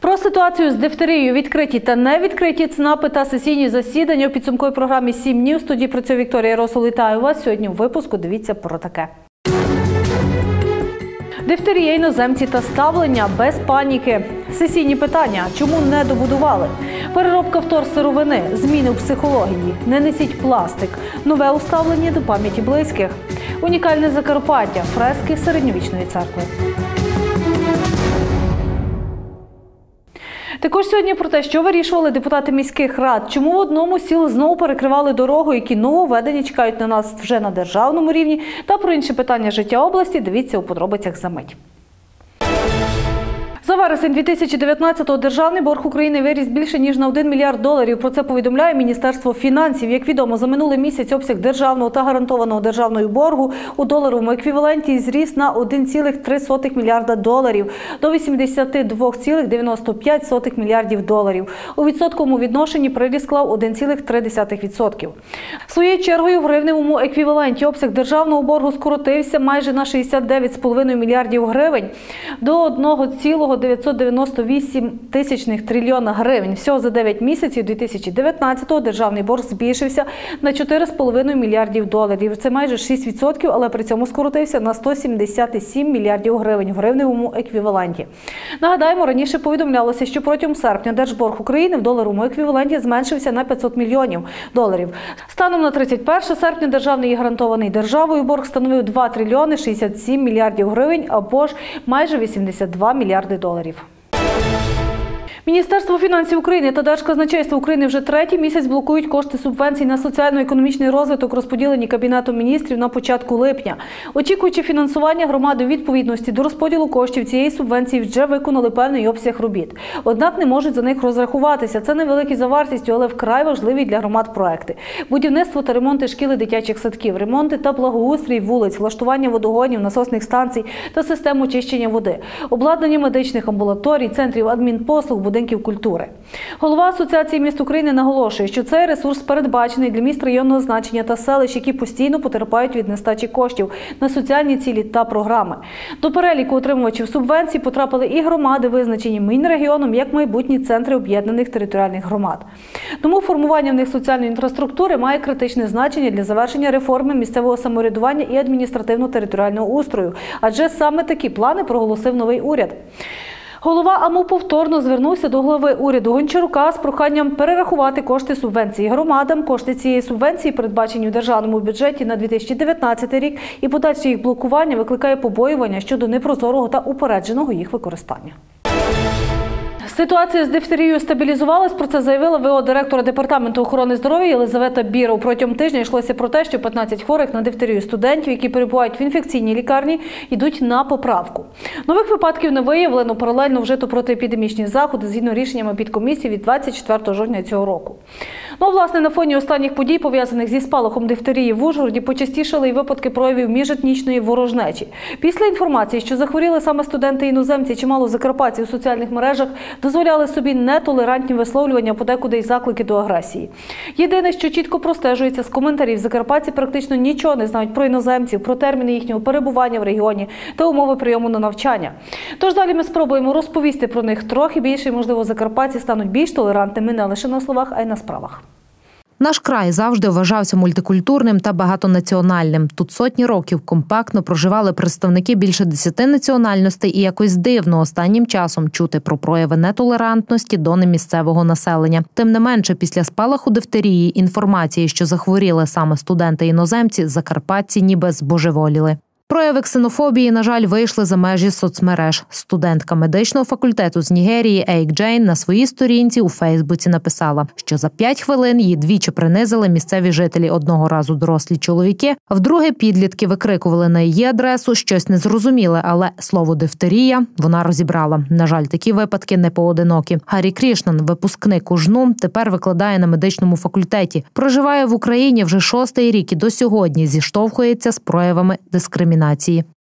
Про ситуацію з дифтерією відкриті та невідкриті ЦНАПи та сесійні засідання у підсумковій програмі «7 днів. В студії працює Вікторія Росол. Вітаю вас. Сьогодні у випуску дивіться про таке. Дифтерія, іноземці та ставлення без паніки. Сесійні питання. Чому не добудували? Переробка вторсировини, зміни в психології. Не несіть пластик. Нове уставлення до пам'яті близьких. Унікальне Закарпаття. Фрески середньовічної церкви. Також сьогодні про те, що вирішували депутати міських рад, чому в одному сіл знову перекривали дорогу, які нововведення чекають на нас вже на державному рівні, та про інші питання життя області. Дивіться у подробицях за мить. За вересень 2019-го державний борг України виріс більше ніж на 1 мільярд доларів. Про це повідомляє Міністерство фінансів. Як відомо, за минулий місяць обсяг державного та гарантованого державного боргу у доларовому еквіваленті зріс на 1,3 мільярда доларів до 82,95 мільярдів доларів. У відсотковому відношенні приріст склав 1,3%. Своєю чергою в гривневому еквіваленті обсяг державного боргу скоротився майже на 69,5 мільярдів гривень до 1,9 998 тисячних трильйона гривень. Всього за 9 місяців 2019-го державний борг збільшився на 4,5 мільярдів доларів. Це майже 6%, але при цьому скоротився на 177 мільярдів гривень в гривневому еквіваленті. Нагадаємо, раніше повідомлялося, що протягом серпня держборг України в доларовому еквіваленті зменшився на 500 мільйонів доларів. Станом на 31 серпня державний гарантований державою борг становив 2 трильйони 67 мільярдів гривень або ж майже 82 мільярди доларів. доларів. Міністерство фінансів України та Держказначейство України вже третій місяць блокують кошти субвенцій на соціально-економічний розвиток, розподілені Кабінетом міністрів на початку липня. Очікуючи фінансування громади у відповідності до розподілу коштів цієї субвенції, вже виконали певний обсяг робіт. Однак не можуть за них розрахуватися. Це невеликі за вартістю, але вкрай важливі для громад проекти. Будівництво та ремонти шкіл дитячих садків, ремонти та благоустрій вулиць, влаштування водогонів, насосних станцій та систем очищення води, обладнання медичних амбулаторій, центрів адмінпослуг, будинків культури. Голова Асоціації міст України наголошує, що цей ресурс передбачений для міст районного значення та селищ, які постійно потерпають від нестачі коштів на соціальні цілі та програми. До переліку отримувачів субвенцій потрапили і громади, визначені Мінрегіоном як майбутні центри об'єднаних територіальних громад. Тому формування в них соціальної інфраструктури має критичне значення для завершення реформи місцевого самоврядування і адміністративно-територіального устрою, адже саме такі плани проголосив новий уряд. Голова АМУ повторно звернувся до голови уряду Гончарука з проханням перерахувати кошти субвенції громадам. Кошти цієї субвенції передбачені у державному бюджеті на 2019 рік, і подальше їх блокування викликає побоювання щодо непрозорого та упередженого їх використання. Ситуація з дифтерією стабілізувалась. Про це заявила ВО директора департаменту охорони здоров'я Єлизавета Біров. Протягом тижня йшлося про те, що 15 хворих на дифтерію студентів, які перебувають в інфекційній лікарні, йдуть на поправку. Нових випадків не виявлено. Паралельно вжито протиепідемічні заходи згідно рішеннями підкомісії від 24 жовтня цього року. Ну, власне, на фоні останніх подій, пов'язаних зі спалахом дифтерії в Ужгороді, почастішали і випадки проявів міжетнічної ворожнечі. Після інформації, що захворіли саме студенти-іноземці, чимало закарпатці у соціальних мережах дозволяли собі нетолерантні висловлювання, подекуди й заклики до агресії. Єдине, що чітко простежується з коментарів, закарпатці практично нічого не знають про іноземців, про терміни їхнього перебування в регіоні та умови прийому на навчання. Тож далі ми спробуємо розповісти про них трохи більше, і, можливо, закарпатці стануть більш толерантними не лише на словах, а й на справах. Наш край завжди вважався мультикультурним та багатонаціональним. Тут сотні років компактно проживали представники більше десяти національностей, і якось дивно останнім часом чути про прояви нетолерантності до немісцевого населення. Тим не менше, після спалаху дифтерії інформації, що захворіли саме студенти іноземці, закарпатці ніби збожеволіли. Прояви ксенофобії, на жаль, вийшли за межі соцмереж. Студентка медичного факультету з Нігерії Ейк Джейн на своїй сторінці у Фейсбуці написала, що за п'ять хвилин її двічі принизили місцеві жителі одного разу дорослі чоловіки, вдруге підлітки викрикували на її адресу щось незрозуміле, але слово дифтерія вона розібрала. На жаль, такі випадки не поодинокі. Гаррі Крішнан, випускник УЖНУ, тепер викладає на медичному факультеті. Проживає в Україні вже шостий рік і до сьогодні зіштовхується з проявами дискримінації.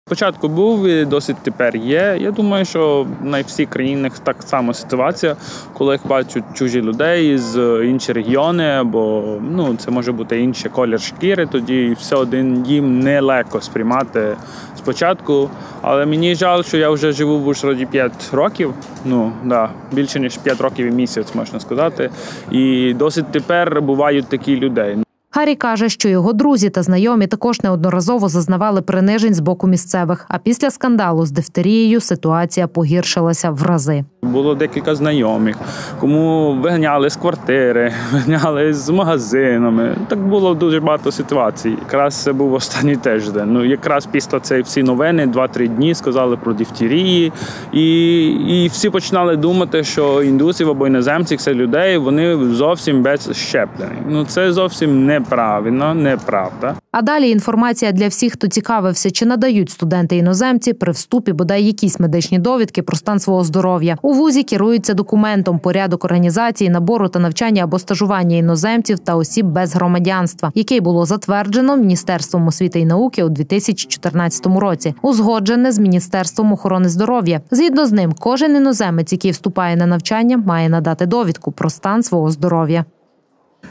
Спочатку був і досить тепер є. Я думаю, що на всіх країнах так само ситуація, коли їх бачать чужі людей з інші регіони, або ну це може бути інший колір шкіри, тоді все один їм нелегко сприймати спочатку. Але мені жаль, що я вже живу в Ужгороді 5 років. Ну да, більше ніж 5 років і місяць, можна сказати. І досить тепер бувають такі людей. Гаррі каже, що його друзі та знайомі також неодноразово зазнавали принижень з боку місцевих. А після скандалу з дифтерією ситуація погіршилася в рази. Було декілька знайомих, кому виганяли з квартири, виганяли з магазинами. Так було дуже багато ситуацій. Якраз це був останній тиждень. Ну якраз після цієї всі новини, два-три дні сказали про дифтерії, і, і всі починали думати, що індусів або іноземців це людей, вони зовсім без щеплень. Ну це зовсім неправильно, неправда. А далі інформація для всіх, хто цікавився, чи надають студенти іноземці при вступі бодай якісь медичні довідки про стан свого здоров'я. У вузі керуються документом порядок організації набору та навчання або стажування іноземців та осіб без громадянства, який було затверджено Міністерством освіти і науки у 2014 році, узгоджене з Міністерством охорони здоров'я. Згідно з ним, кожен іноземець, який вступає на навчання, має надати довідку про стан свого здоров'я.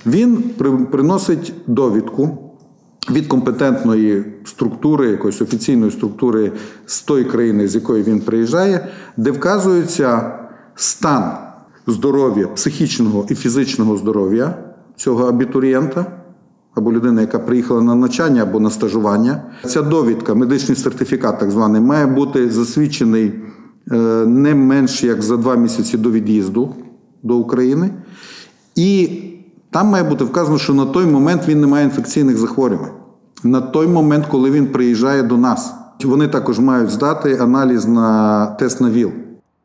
Він приносить довідку від компетентної структури, якоїсь офіційної структури з тої країни, з якої він приїжджає, де вказується стан здоров'я, психічного і фізичного здоров'я цього абітурієнта. Або людина, яка приїхала на навчання або на стажування. Ця довідка, медичний сертифікат, так званий, має бути засвідчений е, не менш як за два місяці до від'їзду до України. І там має бути вказано, що на той момент він не має інфекційних захворювань. На той момент, коли він приїжджає до нас. Вони також мають здати аналіз на тест на ВІЛ.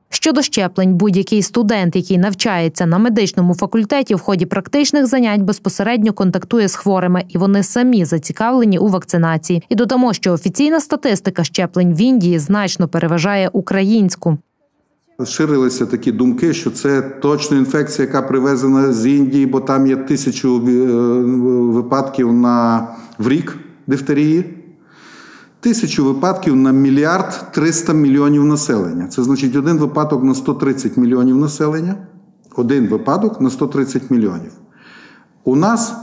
Щодо щеплень, будь-який студент, який навчається на медичному факультеті в ході практичних занять, безпосередньо контактує з хворими, і вони самі зацікавлені у вакцинації. І додамо, що офіційна статистика щеплень в Індії значно переважає українську. Ширилися такі думки, що це точно інфекція, яка привезена з Індії, бо там є тисячу е, випадків на в рік дифтерії. Тисячу випадків на мільярд 300 мільйонів населення. Це значить один випадок на 130 мільйонів населення. Один випадок на 130 мільйонів. У нас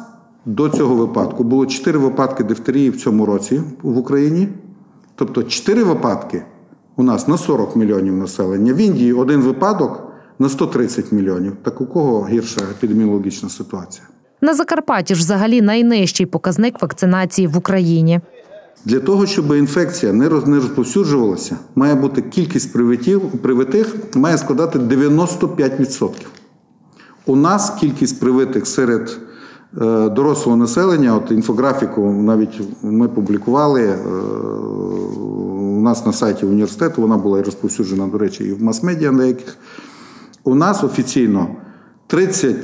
до цього випадку було 4 випадки дифтерії в цьому році в Україні. Тобто 4 випадки у нас на 40 мільйонів населення. В Індії один випадок на 130 мільйонів. Так у кого гірша епідеміологічна ситуація? На Закарпатті ж взагалі найнижчий показник вакцинації в Україні. Для того, щоб інфекція не роз- розповсюджувалася, має бути кількість привитів, привитих має складати 95%. У нас кількість привитих серед е, дорослого населення, от інфографіку навіть ми публікували е, у нас на сайті університету, вона була і розповсюджена, до речі, і в мас-медіа деяких. У нас офіційно 30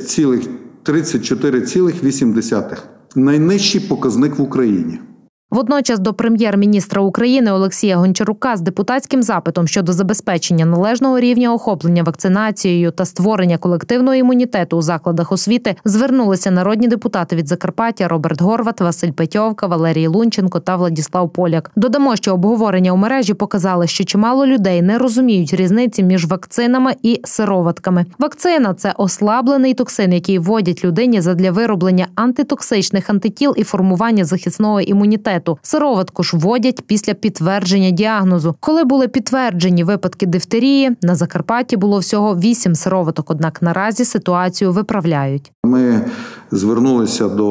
34,8. Найнижчий показник в Україні. Водночас до прем'єр-міністра України Олексія Гончарука з депутатським запитом щодо забезпечення належного рівня охоплення вакцинацією та створення колективного імунітету у закладах освіти звернулися народні депутати від Закарпаття Роберт Горват, Василь Петьовка, Валерій Лунченко та Владіслав Поляк. Додамо, що обговорення у мережі показали, що чимало людей не розуміють різниці між вакцинами і сироватками. Вакцина це ослаблений токсин, який вводять людині задля вироблення антитоксичних антитіл і формування захисного імунітету. Сироватку ж вводять після підтвердження діагнозу. Коли були підтверджені випадки дифтерії, на Закарпатті було всього вісім сироваток. Однак наразі ситуацію виправляють. Ми звернулися до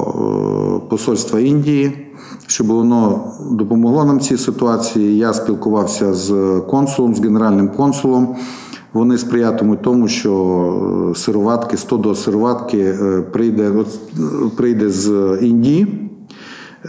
е, посольства Індії, щоб воно допомогло нам цій ситуації. Я спілкувався з консулом, з генеральним консулом. Вони сприятимуть тому, що е, сироватки, 100 до сироватки е, прийде, прийде з Індії.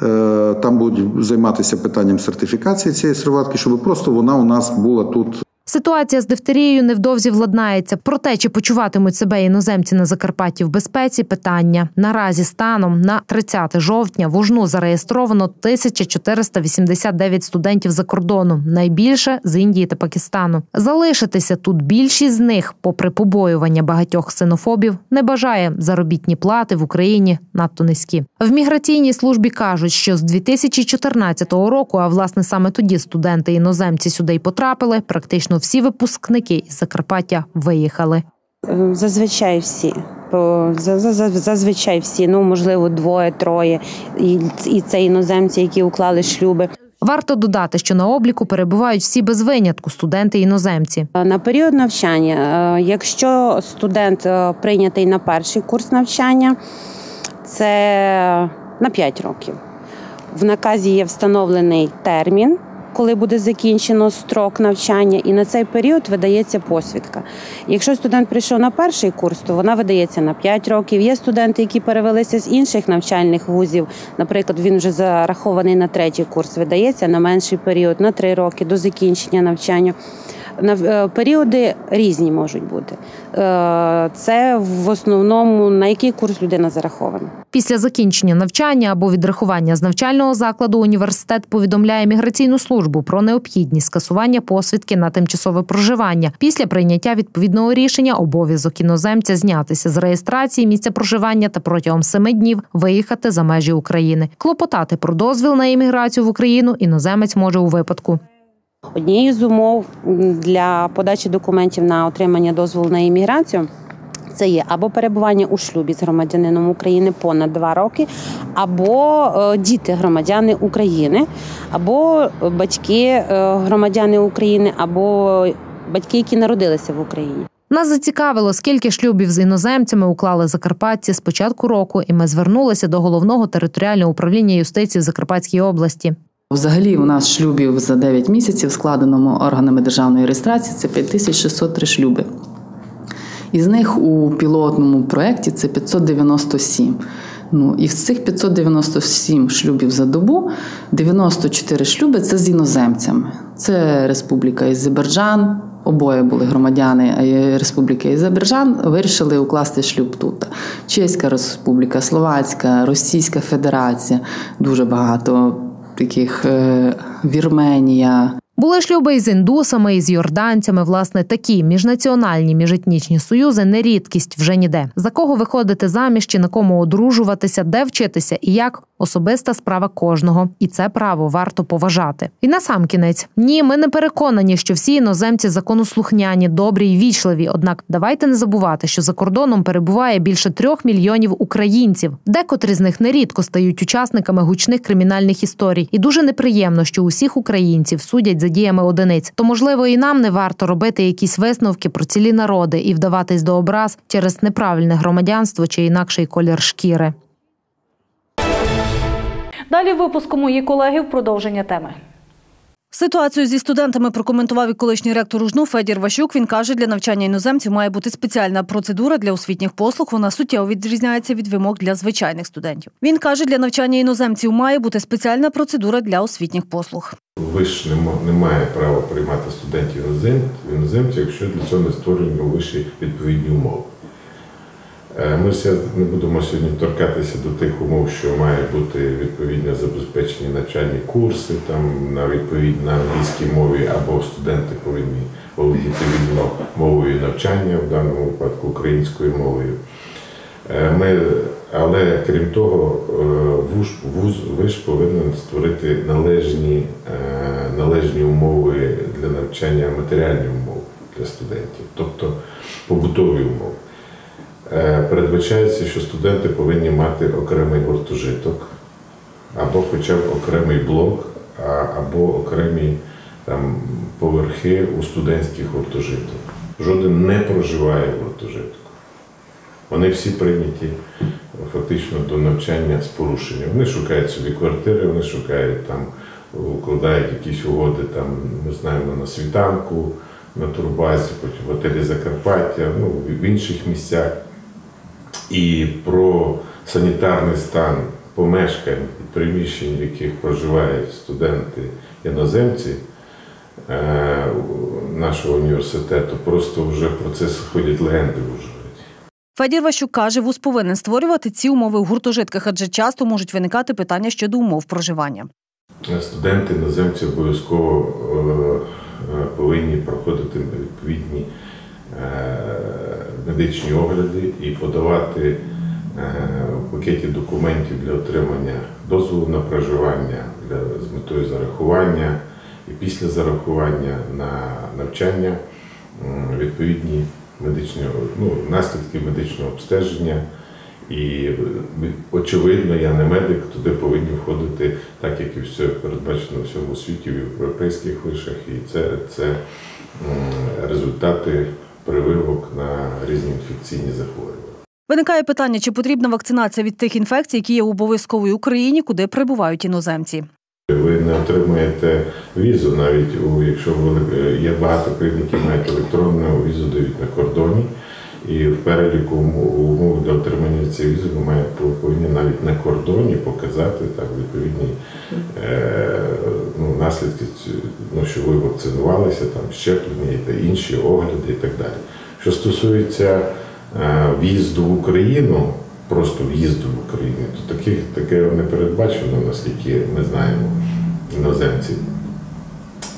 Е, Там будуть займатися питанням сертифікації цієї серватки, щоб просто вона у нас була тут Ситуація з дифтерією невдовзі владнається. Про те, чи почуватимуть себе іноземці на Закарпатті в безпеці, питання. Наразі станом на 30 жовтня в Ужну зареєстровано 1489 студентів за кордону, найбільше з Індії та Пакистану. Залишитися тут більшість з них, попри побоювання багатьох ксенофобів, не бажає заробітні плати в Україні надто низькі. В міграційній службі кажуть, що з 2014 року, а власне саме тоді студенти іноземці сюди й потрапили. Практично всі випускники із Закарпаття виїхали. Е, Зазвичай всі. Зазвичай всі, ну можливо, двоє, троє. І, це іноземці, які уклали шлюби. Варто додати, що на обліку перебувають всі без винятку студенти іноземці. Е, На період навчання, е, якщо студент прийнятий на перший курс навчання, це на 5 років. В наказі є встановлений термін, коли буде закінчено строк навчання, і на цей період видається посвідка. Якщо студент прийшов на перший курс, то вона видається на 5 років. Є студенти, які перевелися з інших навчальних вузів. Наприклад, він вже зарахований на третій курс, видається на менший період, на 3 роки до закінчення навчання. На е, періоди різні можуть бути. Е, Це в основному на який курс людина зарахована. Після закінчення навчання або відрахування з навчального закладу університет повідомляє міграційну службу про необхідність скасування посвідки на тимчасове проживання. Після прийняття відповідного рішення обов'язок іноземця знятися з реєстрації місця проживання та протягом семи днів виїхати за межі України. Клопотати про дозвіл на імміграцію в Україну іноземець може у випадку Однією з умов для подачі документів на отримання дозволу на імміграцію. Це є або перебування у шлюбі з громадянином України понад два роки, або е, діти громадяни України, або батьки е, громадяни України, або батьки, які народилися в Україні. Нас зацікавило, скільки шлюбів з іноземцями уклали закарпатці з початку року, і ми звернулися до головного територіального управління юстиції в Закарпатській області. Взагалі, у нас шлюбів за 9 місяців, складеному органами державної реєстрації, це 5603 шлюби. Із них у пілотному проєкті це 597. Ну, і з цих 597 шлюбів за добу 94 шлюби це з іноземцями. Це Республіка Азербайджан, обоє були громадяни Республіки Азербайджан, вирішили укласти шлюб тут. Чеська Республіка, Словацька, Російська Федерація, дуже багато таких е, Вірменія. Були шлюби із індусами, із йорданцями. Власне, такі міжнаціональні міжетнічні союзи не рідкість вже ніде. За кого виходити заміж чи на кому одружуватися, де вчитися і як особиста справа кожного, і це право варто поважати. І на сам кінець ні, ми не переконані, що всі іноземці законослухняні, добрі й вічливі. Однак давайте не забувати, що за кордоном перебуває більше трьох мільйонів українців. Декотрі з них нерідко стають учасниками гучних кримінальних історій, і дуже неприємно, що усіх українців судять за діями одиниць. То можливо і нам не варто робити якісь висновки про цілі народи і вдаватись до образ через неправильне громадянство чи інакший колір шкіри. Далі в випуску мої колеги в продовження теми. Ситуацію зі студентами прокоментував і колишній ректор УЖНУ Федір Ващук. Він каже, для навчання іноземців має бути спеціальна процедура для освітніх послуг. Вона суттєво відрізняється від вимог для звичайних студентів. Він каже, для навчання іноземців має бути спеціальна процедура для освітніх послуг. Виш не, має права приймати студентів іноземців, якщо для цього не створені виші відповідні умови. Е, Ми ся- не будемо сьогодні торкатися до тих умов, що має бути відповідно забезпечені навчальні курси там на відповідь на англійській мові, або студенти повинні володіти вільно мовою навчання, в даному випадку українською мовою. Е, Ми, але крім того, е, вуз, вуз повинен створити належні, належні умови для навчання, матеріальні умови для студентів, тобто побутові умови. Е, Передбачається, що студенти повинні мати окремий гуртожиток, або хоча б окремий блок, або окремі там, поверхи у студентських гуртожитках. Жоден не проживає в гуртожитку. Вони всі прийняті фактично до навчання з порушенням. Вони шукають собі квартири, вони шукають там, укладають якісь угоди, там, ми знаємо, на світанку, на турбазі, потім в готелі Закарпаття, ну, в інших місцях. І про санітарний стан помешкань і приміщень, в яких проживають студенти іноземці, е, нашого університету. Просто вже про це ходять легенди в Ужгороді. Федір Ващук каже, вуз повинен створювати ці умови в гуртожитках, адже часто можуть виникати питання щодо умов проживання. Студенти іноземці обов'язково е, е, повинні проходити відповідні медичні огляди і подавати е, в пакеті документів для отримання дозволу на проживання для, з метою зарахування і після зарахування на навчання відповідні медичні ну, наслідки медичного обстеження. І е, очевидно, я не медик, туди повинні входити, так як і все передбачено в всьому світі, в європейських вишах, і це, це результати прививок на різні інфекційні захворювання. Виникає питання, чи потрібна вакцинація від тих інфекцій, які є обов'язковою Україні, куди прибувають іноземці. Ви не отримаєте візу, навіть у якщо ви е, є багато країн, які мають електронну візу дають на кордоні. І в переліку умов для отримання цієї візи ви маєте повинні навіть на кордоні показати так відповідні е, ну, наслідки, ну, що ви вакцинувалися, там щеплення та інші огляди і так далі. Що стосується е, в'їзду в Україну, просто в'їзду в Україну, то таких таке не передбачено, наскільки ми знаємо іноземців.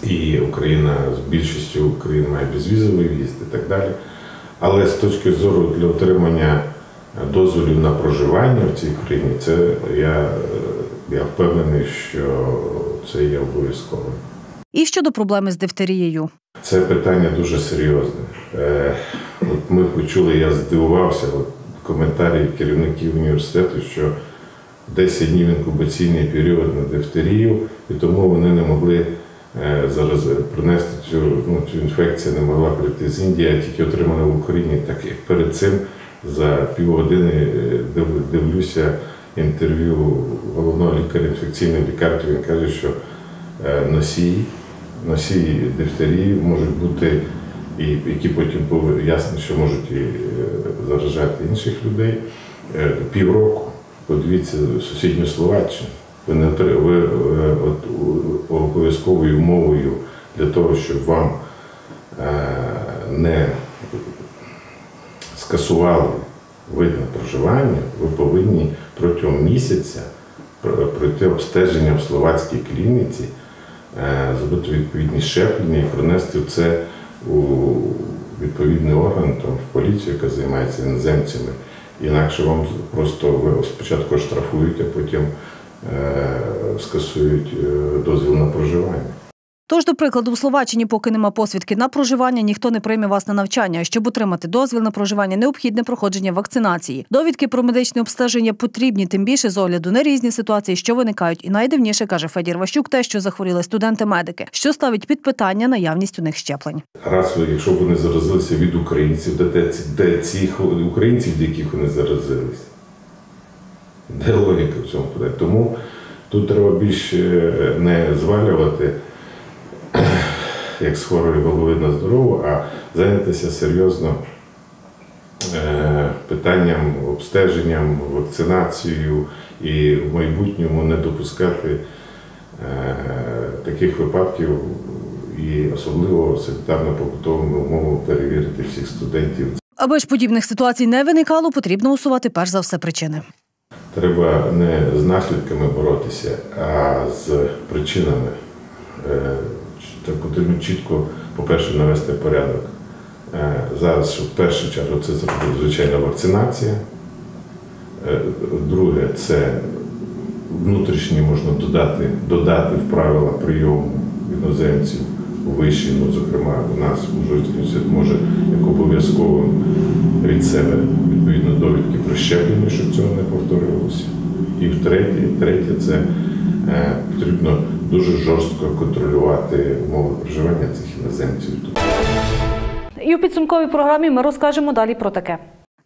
І Україна з більшістю України має безвізовий в'їзд і так далі. Але з точки зору для отримання дозволів на проживання в цій країні, це я, я впевнений, що це є обов'язковим. І щодо проблеми з дифтерією. Це питання дуже серйозне. Е, От ми почули, я здивувався, от коментарі керівників університету, що 10 днів інкубаційний період на дифтерію, і тому вони не могли зараз принести цю, ну, цю інфекцію, не могла прийти з Індії, тільки отримана в Україні. Так як перед цим за півгодини е, дивлюся інтерв'ю головного лікаря інфекційної лікарки, він каже, що е, носії носії дифтерії можуть бути, і які потім пов- ясно, що можуть і е, заражати інших людей е, півроку. Подивіться сусідню Словаччину. Ви не ви, е, от, обов'язковою умовою для того, щоб вам е, не скасували вид на проживання, ви повинні протягом місяця пройти обстеження в словацькій клініці, е, зробити відповідні щеплення і принести це у відповідний орган, там, в поліцію, яка займається іноземцями. Інакше вам просто ви спочатку штрафують, а потім скасують е, дозвіл на проживання. Тож, до прикладу, у Словаччині, поки нема посвідки на проживання, ніхто не прийме вас на навчання. Щоб отримати дозвіл на проживання, необхідне проходження вакцинації. Довідки про медичне обстеження потрібні, тим більше з огляду на різні ситуації, що виникають. І найдивніше каже Федір Ващук, те, що захворіли студенти-медики, що ставить під питання наявність у них щеплень. Раз якщо вони заразилися від українців, де, ці- де цих українців, від яких вони заразилися? Де логіка в цьому питанні? Тому тут треба більше не звалювати як з хворої голови на здорову, а зайнятися серйозно е, питанням обстеженням, вакцинацією і в майбутньому не допускати е, таких випадків і особливо санітарно-побутовими умовами перевірити всіх студентів. Аби ж подібних ситуацій не виникало, потрібно усувати перш за все причини. Треба не з наслідками боротися, а з причинами. Е, Це потрібно чітко, по-перше, навести порядок. Е, Зараз, в першу чергу, це звичайна вакцинація. Е, Друге, це внутрішні можна додати, додати в правила прийому іноземців виші, ну, зокрема, у нас університет може як обов'язково від себе відповідно довідки про щеплення, щоб цього не повторювалося. І втретє, третє, це е, потрібно дуже жорстко контролювати умови проживання цих іноземців. І у підсумковій програмі ми розкажемо далі про таке.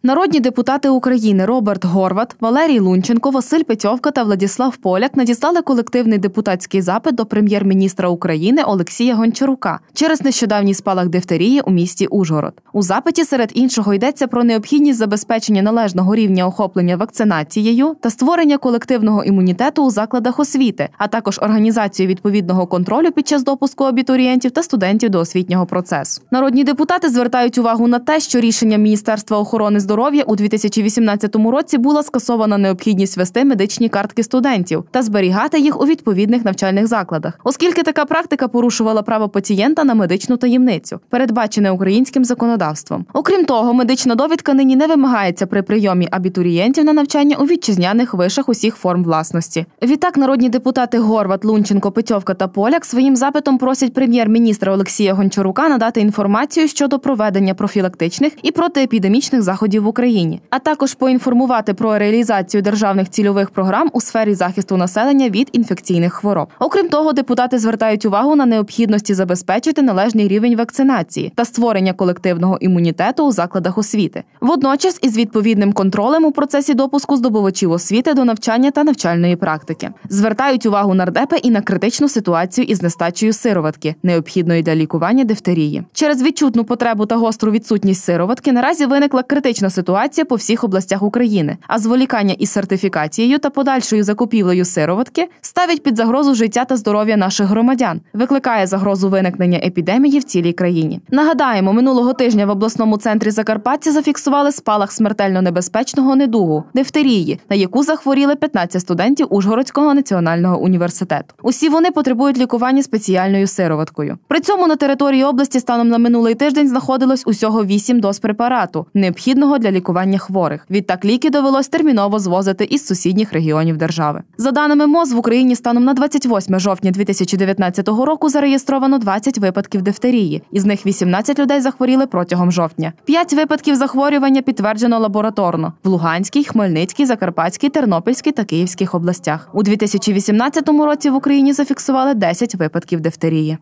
Народні депутати України Роберт Горват, Валерій Лунченко, Василь Петьовка та Владіслав Поляк надіслали колективний депутатський запит до прем'єр-міністра України Олексія Гончарука через нещодавній спалах дифтерії у місті Ужгород. У запиті серед іншого йдеться про необхідність забезпечення належного рівня охоплення вакцинацією та створення колективного імунітету у закладах освіти, а також організацію відповідного контролю під час допуску абітурієнтів та студентів до освітнього процесу. Народні депутати звертають увагу на те, що рішенням Міністерства охорони здоров'я у 2018 році була скасована необхідність вести медичні картки студентів та зберігати їх у відповідних навчальних закладах, оскільки така практика порушувала право пацієнта на медичну таємницю, передбачене українським законодавством. Окрім того, медична довідка нині не вимагається при прийомі абітурієнтів на навчання у вітчизняних вишах усіх форм власності. Відтак, народні депутати Горват, Лунченко, Петьовка та Поляк своїм запитом просять прем'єр-міністра Олексія Гончарука надати інформацію щодо проведення профілактичних і протиепідемічних заходів в Україні, а також поінформувати про реалізацію державних цільових програм у сфері захисту населення від інфекційних хвороб. Окрім того, депутати звертають увагу на необхідності забезпечити належний рівень вакцинації та створення колективного імунітету у закладах освіти. Водночас із відповідним контролем у процесі допуску здобувачів освіти до навчання та навчальної практики. Звертають увагу нардепи і на критичну ситуацію із нестачею сироватки, необхідної для лікування дифтерії. Через відчутну потребу та гостру відсутність сироватки наразі виникла критична ситуація по всіх областях України. А зволікання із сертифікацією та подальшою закупівлею сироватки ставить під загрозу життя та здоров'я наших громадян, викликає загрозу виникнення епідемії в цілій країні. Нагадаємо, минулого тижня в обласному центрі Закарпаття зафіксували спалах смертельно небезпечного недугу дифтерії, на яку захворіли 15 студентів Ужгородського національного університету. Усі вони потребують лікування спеціальною сироваткою. При цьому на території області станом на минулий тиждень знаходилось усього 8 доз препарату, необхідного для лікування хворих. Відтак ліки довелось терміново звозити із сусідніх регіонів держави. За даними МОЗ, в Україні станом на 28 жовтня 2019 року зареєстровано 20 випадків дифтерії. Із них 18 людей захворіли протягом жовтня. 5 випадків захворювання підтверджено лабораторно в Луганській, Хмельницькій, Закарпатській, Тернопільській та Київських областях. У 2018 році в Україні зафіксували 10 випадків дифтерії.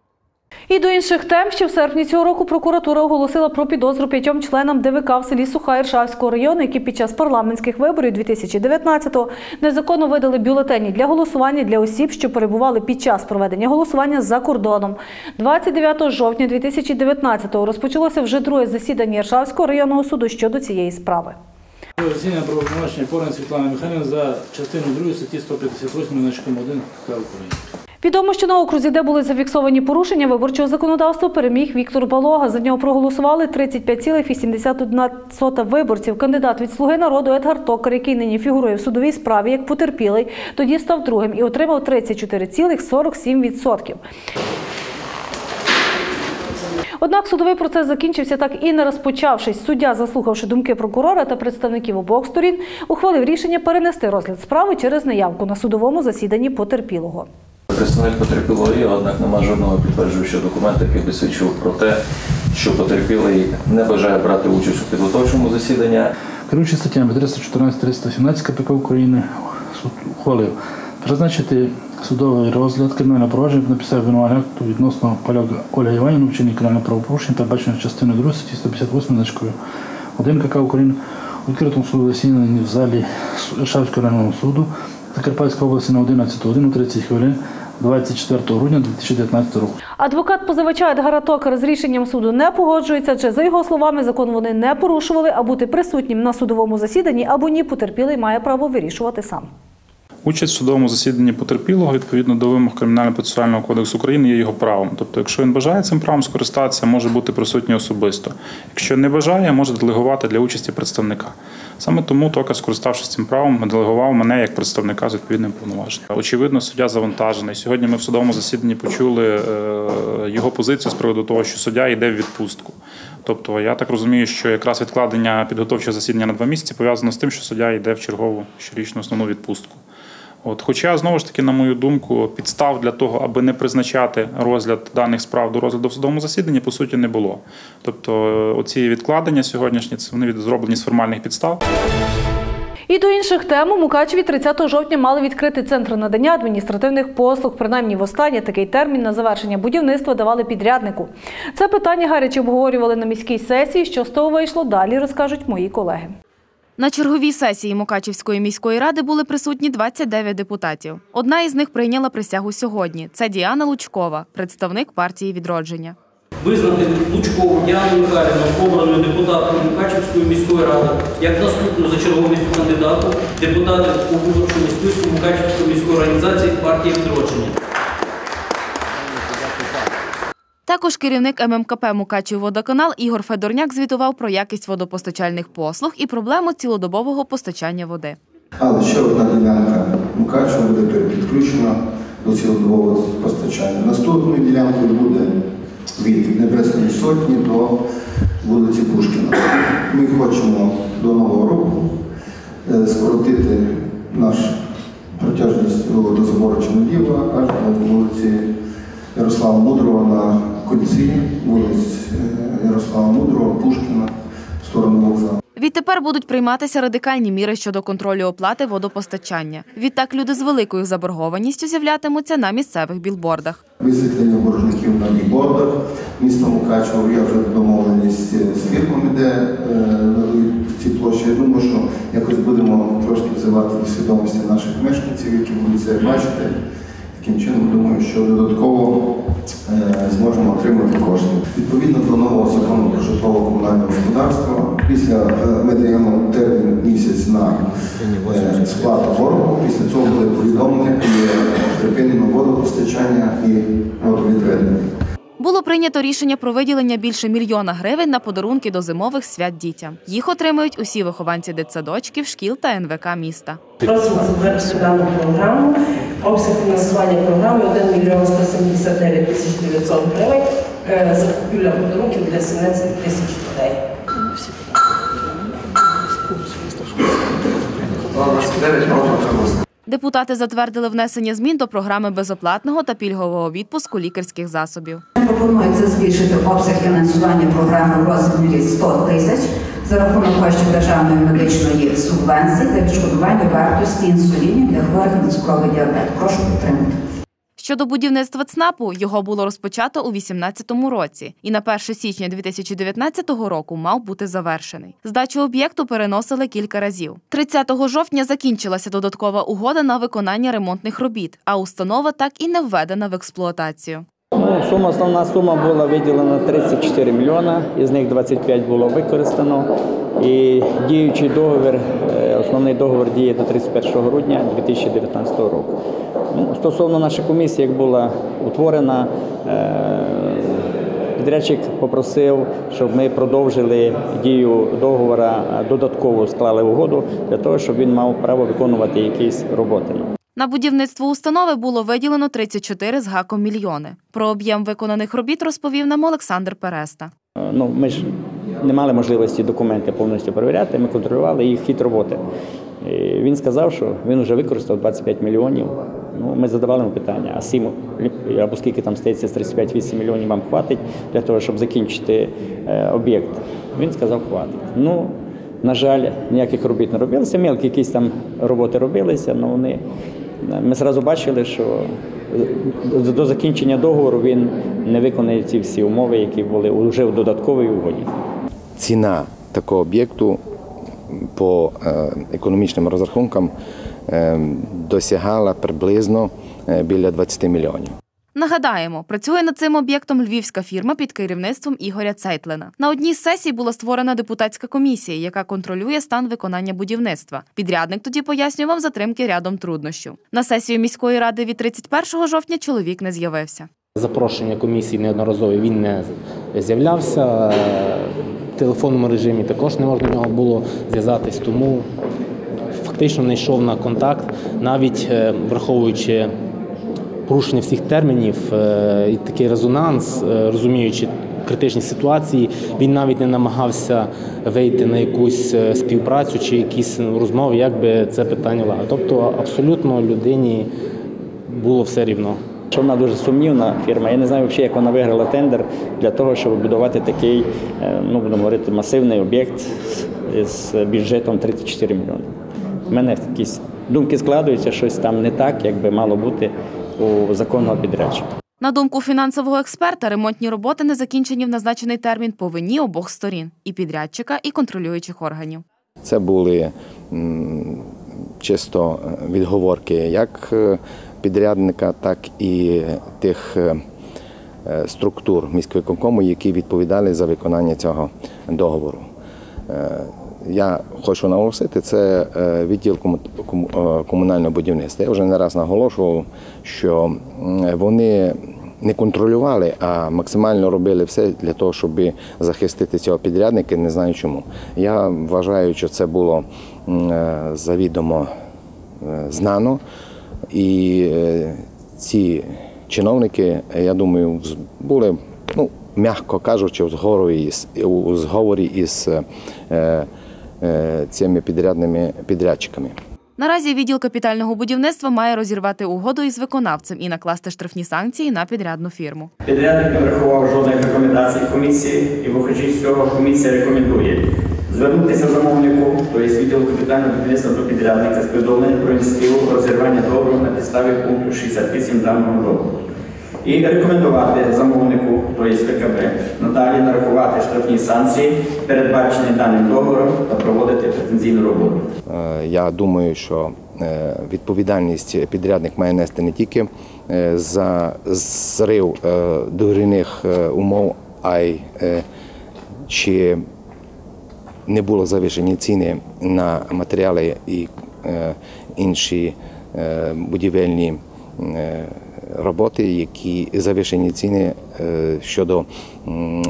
І до інших тем, ще в серпні цього року прокуратура оголосила про підозру п'ятьом членам ДВК в селі Суха Іршавського району, які під час парламентських виборів 2019-го незаконно видали бюлетені для голосування для осіб, що перебували під час проведення голосування за кордоном. 29 жовтня 2019-го розпочалося вже друге засідання Іршавського районного суду щодо цієї справи. Засідання про обвинувачення Поран Світлани Михайлівни за частину 2 статті 158 значком 1 КК України. Відомо, що на окрузі, де були зафіксовані порушення виборчого законодавства, переміг Віктор Балога. За нього проголосували 35,81 виборців. Кандидат від «Слуги народу» Едгар Токар, який нині фігурує в судовій справі як потерпілий, тоді став другим і отримав 34,47%. Однак судовий процес закінчився так і не розпочавшись. Суддя, заслухавши думки прокурора та представників обох сторін, ухвалив рішення перенести розгляд справи через неявку на судовому засіданні потерпілого. Представник потерпілого є, однак немає жодного підтверджуючого документа, який би свідчив про те, що потерпілий не бажає брати участь у підготовчому засіданні. Керуючи статтями 314-317 КПК України, суд ухвалив призначити судовий розгляд кримінального провадження на підставі винувального акту відносно Поляк Ольги Іванівни, вчинення кримінального правопорушення, передбаченого частиною 2 статті 158 значкою 1 КК України у відкритому суду засіданні в залі Шавського районного суду Закарпатської області на 11 годину 30 хвилин 24 грудня 2019 року. Адвокат позивача Едгара Токар з рішенням суду не погоджується, адже за його словами закон вони не порушували, а бути присутнім на судовому засіданні або ні, потерпілий має право вирішувати сам. Участь в судовому засіданні потерпілого відповідно до вимог Кримінально-процесуального кодексу України є його правом. Тобто, якщо він бажає цим правом скористатися, може бути присутній особисто. Якщо не бажає, може делегувати для участі представника. Саме тому Тока, скориставшись цим правом, делегував мене як представника з відповідним повноваженням. Очевидно, суддя завантажений. Сьогодні ми в судовому засіданні почули е, його позицію з приводу того, що суддя йде в відпустку. Тобто, я так розумію, що якраз відкладення підготовчого засідання на два місяці пов'язано з тим, що суддя йде в чергову щорічну основну відпустку. От, хоча знову ж таки, на мою думку, підстав для того, аби не призначати розгляд даних справ до розгляду в судовому засіданні, по суті, не було. Тобто, е, оці відкладення сьогоднішні це вони зроблені з формальних підстав. І до інших тем у Мукачеві 30 жовтня мали відкрити центр надання адміністративних послуг. Принаймні, востаннє такий термін на завершення будівництва давали підряднику. Це питання гаряче обговорювали на міській сесії. Що з того вийшло, далі розкажуть мої колеги. На черговій сесії Мукачівської міської ради були присутні 29 депутатів. Одна із них прийняла присягу сьогодні. Це Діана Лучкова, представник партії відродження. Визнати Лучкову Діану Михайлівну обраною депутатом Мукачівської міської ради як наступну за черговістю кандидату депутатів у виборчому списку Мукачівської міської організації партії відродження. Також керівник ММКП «Мукачівводоканал» Ігор Федорняк звітував про якість водопостачальних послуг і проблему цілодобового постачання води. Але ще одна ділянка Мукачева буде підключена до цілодобового постачання. Наступною ділянкою буде від Небесної Сотні до вулиці Пушкіна. Ми хочемо до Нового року е, скоротити наш протяжність водозабору Чорнодіва аж до вулиці Ярослава Мудрого Відтепер будуть прийматися радикальні міри щодо контролю оплати водопостачання. Відтак люди з великою заборгованістю з'являтимуться на місцевих білбордах. Висвітлення боржників на бікбордах. Місто Мукачево, я вже домовленість з фірмами, де е, надають ці площі. Я думаю, що якось будемо трошки взивати до свідомості наших мешканців, які будуть це бачити. Таким чином, думаю, що додатково е, зможемо отримати кошти. Відповідно до нового закону про житлово-комунальне господарство, після е, ми даємо термін місяць на е, сплату боргу. Після цього буде повідомлення і припинено водопостачання і водовідведення. Було прийнято рішення про виділення більше мільйона гривень на подарунки до зимових свят дітям. Їх отримають усі вихованці дитсадочків, шкіл та НВК міста. Просимо затвердити дану програму. Обсяг фінансування програми 1 мільйон 179 тисяч 900 гривень. Е, Закупівля подарунків для 17 тисяч дітей. Депутати затвердили внесення змін до програми безоплатного та пільгового відпуску лікарських засобів. Пропонується збільшити обсяг фінансування програми в розмірі 100 тисяч за рахунок коштів державної медичної субвенції та відшкодування вартості інсулінів для хворих на цукровий діабет. Прошу підтримати. Щодо будівництва ЦНАПу, його було розпочато у 2018 році і на 1 січня 2019 року мав бути завершений. Здачу об'єкту переносили кілька разів. 30 жовтня закінчилася додаткова угода на виконання ремонтних робіт, а установа так і не введена в експлуатацію. Ну, сума, основна сума була виділена 34 мільйона, із них 25 було використано. І діючий договір, е, основний договір діє до 31 грудня 2019 року. Ну, стосовно нашої комісії, як була утворена, е, підрядчик попросив, щоб ми продовжили дію договора, е, додатково склали угоду для того, щоб він мав право виконувати якісь роботи. На будівництво установи було виділено 34 з гаком мільйони. Про об'єм виконаних робіт розповів нам Олександр Переста. Е, Ну, ми ж не мали можливості документи повністю перевіряти, ми контролювали їх хід роботи. І він сказав, що він вже використав 25 мільйонів. Ну, ми задавали йому питання, а 7 або скільки там стається з 35-8 мільйонів вам хватить для того, щоб закінчити е, об'єкт. Він сказав, хватить. Ну, на жаль, ніяких робіт не робилося. Мелкі якісь там роботи робилися, але вони ми одразу бачили, що до закінчення договору він не виконає ці всі умови, які були вже в додатковій угоді. Ціна такого об'єкту по е, економічним розрахункам е, досягала приблизно е, біля 20 мільйонів. Нагадаємо, працює над цим об'єктом львівська фірма під керівництвом Ігоря Цейтлина. На одній з сесій була створена депутатська комісія, яка контролює стан виконання будівництва. Підрядник тоді пояснював затримки рядом труднощів. На сесію міської ради від 31 жовтня чоловік не з'явився. Запрошення комісії неодноразові він не з'являвся. В телефонному режимі також не можна нього було зв'язатись, тому фактично не йшов на контакт, навіть е, враховуючи порушення всіх термінів е, і такий резонанс, е, розуміючи критичні ситуації, він навіть не намагався вийти на якусь співпрацю чи якісь розмови, як би це питання лагодити. Тобто абсолютно людині було все рівно. Що вона дуже сумнівна фірма. Я не знаю, взагалі, як вона виграла тендер для того, щоб будувати такий, ну будемо говорити, масивний об'єкт з бюджетом 34 мільйони. У мене якісь думки складаються, щось там не так, як би мало бути у законного підрядчика. На думку фінансового експерта, ремонтні роботи не закінчені в назначений термін по вині обох сторін і підрядчика, і контролюючих органів. Це були чисто відговорки як е, підрядника, так і тих е, е, структур міськвиконкому, які відповідали за виконання цього договору. Я хочу наголосити, це е, відділ е, комунального будівництва. Я вже не раз наголошував, що вони не контролювали, а максимально робили все для того, щоб захистити цього підрядника. Не знаю чому. Я вважаю, що це було е, завідомо знано. І ці чиновники, я думаю, були, ну, м'яко кажучи, у зговорі із, у зговорі із е, цими підрядними підрядчиками. Наразі відділ капітального будівництва має розірвати угоду із виконавцем і накласти штрафні санкції на підрядну фірму. Підрядник не врахував жодних рекомендацій комісії, і виходячи з цього, комісія рекомендує звернутися замовнику, тобто відділу капітального будівництва до підрядника з повідомленням про ініціативу розірвання договору на підставі пункту 68 даного договору. І рекомендувати замовнику, тобто ВКБ, надалі нарахувати штрафні санкції, передбачені даним договором, та проводити претензійну роботу. Е, Я думаю, що е, відповідальність підрядник має нести не тільки е, за зрив договірних умов, а й чи не було завищені ціни на матеріали і інші будівельні роботи, які завищені ціни е, щодо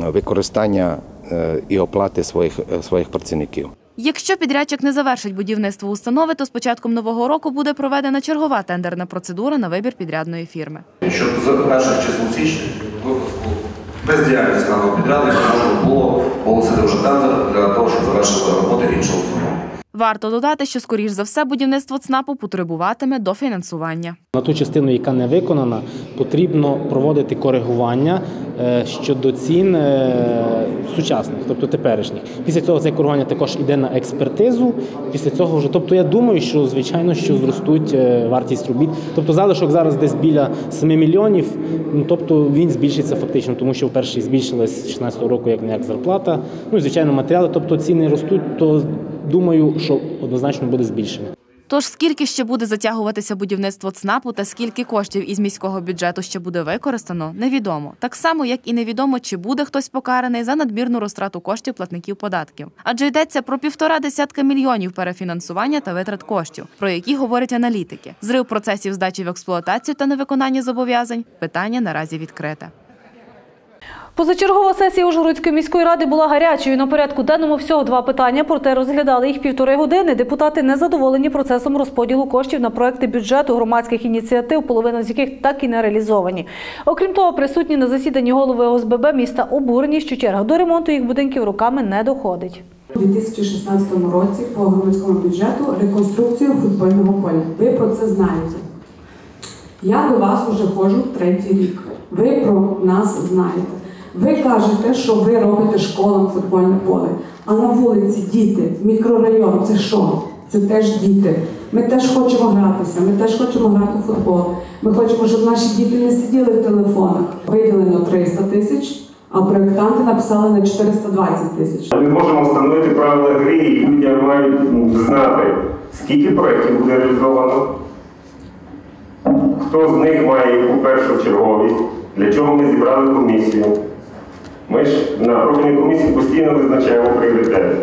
використання е, і оплати своїх, е, своїх працівників. Якщо підрядчик не завершить будівництво установи, то з початком нового року буде проведена чергова тендерна процедура на вибір підрядної фірми. щоб з перших чисел січня випуску без діяльності даного підрядника можна було оголосити вже тендер для того, щоб завершили роботи іншого установи. Варто додати, що скоріш за все будівництво ЦНАПу потребуватиме дофінансування. На ту частину, яка не виконана, потрібно проводити коригування е, щодо цін е, сучасних, тобто теперішніх. Після цього це коригування також йде на експертизу. Після цього вже, тобто я думаю, що звичайно, що зростуть е, вартість робіт. Тобто залишок зараз десь біля 7 мільйонів. Ну тобто він збільшиться фактично, тому що вперше збільшилась з 16 року як не як зарплата. Ну звичайно, матеріали, тобто ціни ростуть, то думаю, що однозначно буде збільшення. Тож скільки ще буде затягуватися будівництво ЦНАПу та скільки коштів із міського бюджету ще буде використано, невідомо. Так само, як і невідомо, чи буде хтось покараний за надмірну розтрату коштів платників податків. Адже йдеться про півтора десятка мільйонів перефінансування та витрат коштів, про які говорять аналітики. Зрив процесів здачі в експлуатацію та невиконання зобов'язань питання наразі відкрите. Позачергова сесія Ужгородської міської ради була гарячою. На порядку денному всього два питання, проте розглядали їх півтори години. Депутати не задоволені процесом розподілу коштів на проекти бюджету громадських ініціатив, половина з яких так і не реалізовані. Окрім того, присутні на засіданні голови ОСББ міста обурені, що черга до ремонту їх будинків руками не доходить. У 2016 році по громадському бюджету реконструкцію футбольного поля. Ви про це знаєте. Я до вас вже ходжу третій рік. Ви про нас знаєте. Ви кажете, що ви робите школам футбольне поле. А на вулиці діти, мікрорайон це що? Це теж діти. Ми теж хочемо гратися, ми теж хочемо грати в футбол. Ми хочемо, щоб наші діти не сиділи в телефонах. Виділено 300 тисяч, а проєктанти написали на 420 тисяч. Ми можемо встановити правила гри, і люди мають ну, знати, скільки проєктів буде реалізовано, хто з них має яку першу черговість, для чого ми зібрали комісію. Ми ж на профільній комісії постійно визначаємо пріоритети,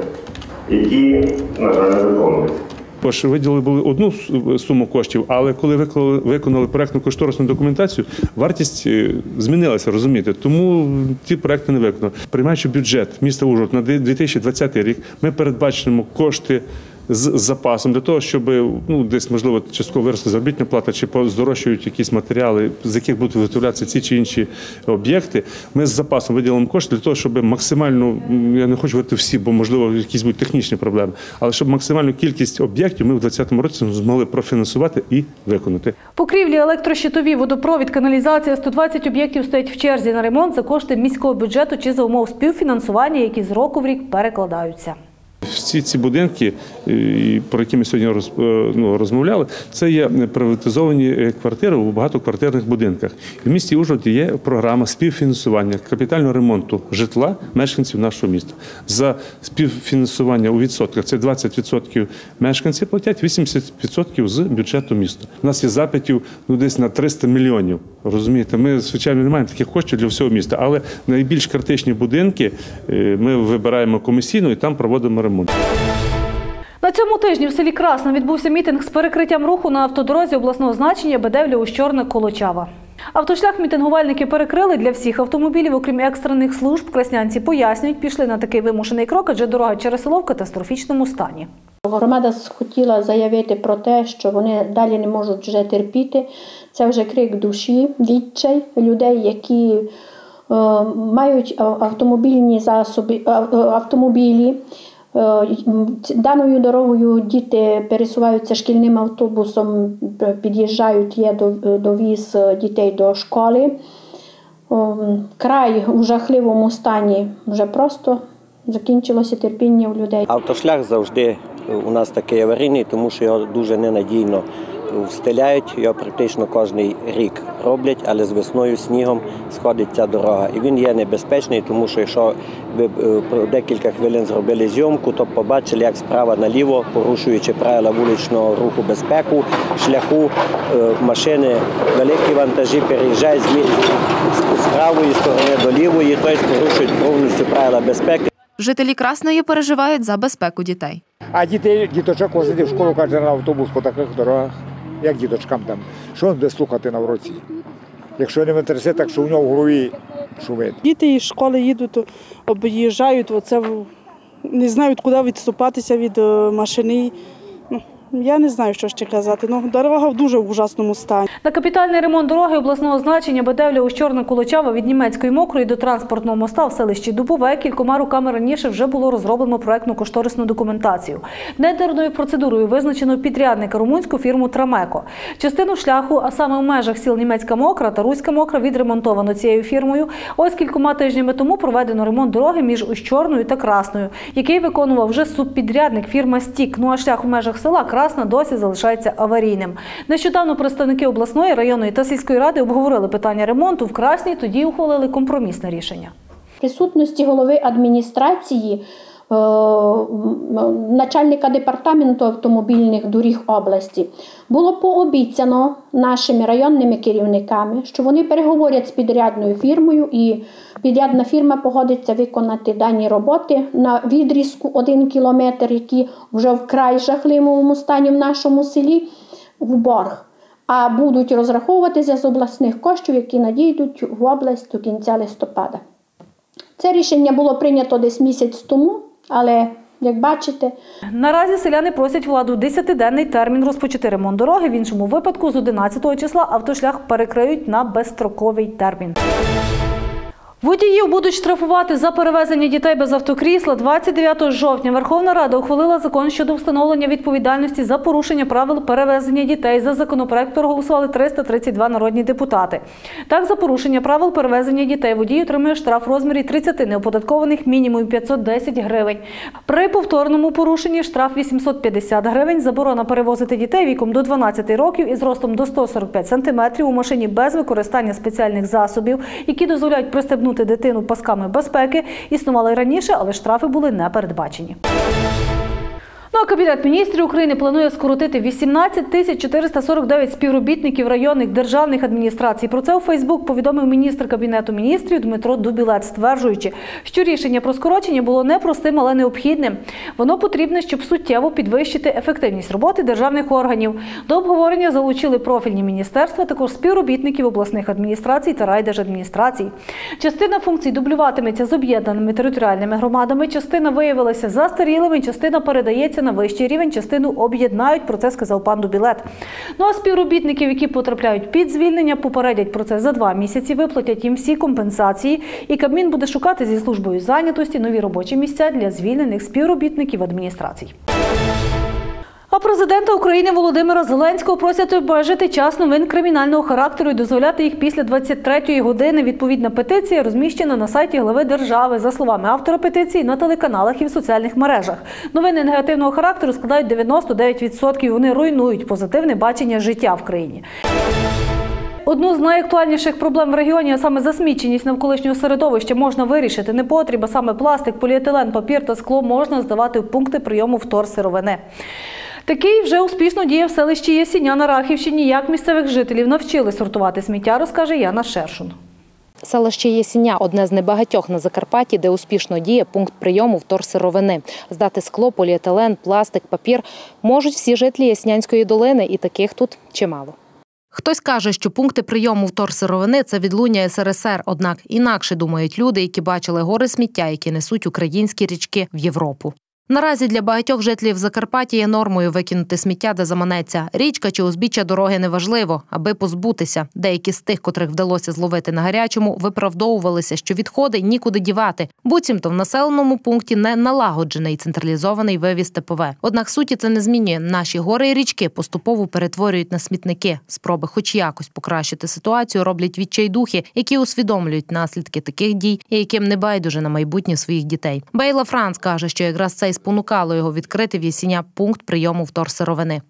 які, на жаль, не виконуються. Тож виділили були одну суму коштів, але коли виконали, проектну кошторисну документацію, вартість е, змінилася, розумієте. Тому ті проекти не виконали. Приймаючи бюджет міста Ужгород на 2020 рік, ми передбачимо кошти з запасом для того, щоб ну десь можливо частково виросла заробітна плата, чи здорожчують якісь матеріали, з яких будуть виготовлятися ці чи інші об'єкти. Ми з запасом виділимо кошти для того, щоб максимально я не хочу говорити всі, бо можливо якісь будуть технічні проблеми, але щоб максимальну кількість об'єктів ми в 2020 році змогли профінансувати і виконати. Покрівлі, електрощитові, водопровід, каналізація, 120 об'єктів стоять в черзі на ремонт за кошти міського бюджету чи за умов співфінансування, які з року в рік перекладаються. Всі ці будинки, е, про які ми сьогодні е, ну, розмовляли, це є приватизовані е, квартири у багатоквартирних будинках. В місті Ужгороді є програма співфінансування капітального ремонту житла мешканців нашого міста. За співфінансування у відсотках це 20% мешканці платять, 80% з бюджету міста. У нас є запитів ну, десь на 300 мільйонів. Розумієте, ми звичайно не маємо таких коштів для всього міста, але найбільш критичні будинки ми вибираємо комісійно і там проводимо ремонт. На цьому тижні в селі Красна відбувся мітинг з перекриттям руху на автодорозі обласного значення Бедевля Ущорна Колочава. Автошлях мітингувальники перекрили для всіх автомобілів, окрім екстрених служб. Краснянці пояснюють, пішли на такий вимушений крок, адже дорога через село в катастрофічному стані. Громада хотіла заявити про те, що вони далі не можуть вже терпіти. Це вже крик душі, відчай людей, які е, мають автомобільні засоби, а- автомобілі. Е, Даною дорогою діти пересуваються шкільним автобусом, під'їжджають, є до- довіз е, дітей до школи. Край у жахливому стані вже просто закінчилося терпіння у людей. Автошлях завжди у нас такий аварійний, тому що його дуже ненадійно встеляють. Його практично кожен рік роблять, але з весною снігом сходить ця дорога. І він є небезпечний, тому що якщо ви е, про декілька хвилин зробили зйомку, то побачили, як справа наліво, порушуючи правила вуличного руху безпеку, шляху е, машини, великі вантажі переїжджають з правої сторони до лівої, тобто порушують повністю правила безпеки. Жителі Красної переживають за безпеку дітей. А дітей, діточок возити в школу каже на автобус по таких дорогах. Як діточкам там? Що він буде слухати на уроці? Якщо не витрясе, так що у нього в голові шумить. Діти із школи їдуть, об'їжджають, оце не знають, куди відступатися від е, машини. Я не знаю, що ще казати. Ну, дорога в дуже ужасному стані. На капітальний ремонт дороги обласного значення Бедевля Ущорна Колочава від німецької мокрої до транспортного моста в селищі Дубове кількома роками раніше вже було розроблено проектну кошторисну документацію. Недерною процедурою визначено підрядника румунську фірму Трамеко. Частину шляху, а саме в межах сіл Німецька Мокра та Руська Мокра, відремонтовано цією фірмою. Ось кількома тижнями тому проведено ремонт дороги між Ущорною та Красною, який виконував вже субпідрядник фірма Стік. Ну а шлях у межах села Красна досі залишається аварійним. Нещодавно представники обласної, районної та сільської ради обговорили питання ремонту в Красній, тоді ухвалили компромісне рішення. присутності голови адміністрації, начальника департаменту автомобільних доріг області було пообіцяно нашими районними керівниками, що вони переговорять з підрядною фірмою, і підрядна фірма погодиться виконати дані роботи на відрізку 1 кілометр, які вже вкрай жахливому стані в нашому селі в борг. А будуть розраховуватися з обласних коштів, які надійдуть в область до кінця листопада. Це рішення було прийнято десь місяць тому, але як бачите, Наразі селяни просять владу 10-денний термін розпочати ремонт дороги. В іншому випадку з 11 числа автошлях перекриють на безстроковий термін. Водіїв будуть штрафувати за перевезення дітей без автокрісла. 29 жовтня Верховна Рада ухвалила закон щодо встановлення відповідальності за порушення правил перевезення дітей. За законопроект проголосували 332 народні депутати. Так, за порушення правил перевезення дітей водій отримує штраф в розмірі 30 неоподаткованих мінімум 510 гривень. При повторному порушенні штраф 850 гривень. Заборона перевозити дітей віком до 12 років із ростом до 145 см у машині без використання спеціальних засобів, які дозволяють пристебнути дитину пасками безпеки, існували раніше, але штрафи були не передбачені. Ну а Кабінет міністрів України планує скоротити 18 тисяч 449 співробітників районних державних адміністрацій. Про це у Фейсбук повідомив міністр Кабінету міністрів Дмитро Дубілет, стверджуючи, що рішення про скорочення було непростим, але необхідним. Воно потрібне, щоб суттєво підвищити ефективність роботи державних органів. До обговорення залучили профільні міністерства, також співробітників обласних адміністрацій та райдержадміністрацій. Частина функцій дублюватиметься з об'єднаними територіальними громадами. Частина виявилася застарілими, частина передається на вищий рівень, частину об'єднають. Про це сказав пан Дубілет. Ну а співробітників, які потрапляють під звільнення, попередять про це за два місяці. Виплатять їм всі компенсації. І Кабмін буде шукати зі службою зайнятості нові робочі місця для звільнених співробітників адміністрацій. А президента України Володимира Зеленського просять обмежити час новин кримінального характеру і дозволяти їх після 23-ї години. Відповідна петиція розміщена на сайті глави держави. За словами автора петиції, на телеканалах і в соціальних мережах. Новини негативного характеру складають 99%. Вони руйнують позитивне бачення життя в країні. Одну з найактуальніших проблем в регіоні, а саме засміченість навколишнього середовища, можна вирішити. Непотріб, а саме пластик, поліетилен, папір та скло можна здавати в пункти прийому вторсировини. Такий вже успішно діє в селищі Єсіня на Рахівщині. Як місцевих жителів навчили сортувати сміття, розкаже Яна Шершун. Селище Єсіня – одне з небагатьох на Закарпатті, де успішно діє пункт прийому вторсировини. Здати скло, поліетилен, пластик, папір можуть всі жителі Яснянської долини, і таких тут чимало. Хтось каже, що пункти прийому вторсировини – це відлуння СРСР, однак інакше думають люди, які бачили гори сміття, які несуть українські річки в Європу. Наразі для багатьох жителів Закарпаття є нормою викинути сміття, де заманеться. Річка чи узбіччя дороги неважливо, аби позбутися. Деякі з тих, котрих вдалося зловити на гарячому, виправдовувалися, що відходи нікуди дівати. Буцімто в населеному пункті не налагоджений централізований вивіз ТПВ. Однак суті це не змінює. Наші гори і річки поступово перетворюють на смітники. Спроби, хоч якось покращити ситуацію, роблять відчайдухи, які усвідомлюють наслідки таких дій і яким не байдуже на майбутнє своїх дітей. Бейла Франц каже, що якраз цей спонукало його відкрити в Єсіня пункт прийому вторсировини.